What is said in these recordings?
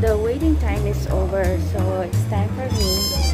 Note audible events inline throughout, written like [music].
the waiting time is over. So, it's time for me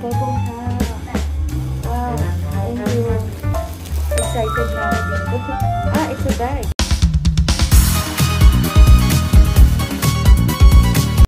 Purple hat. Wow, thank you. Excited na ako. [laughs] Ah, it's a bag.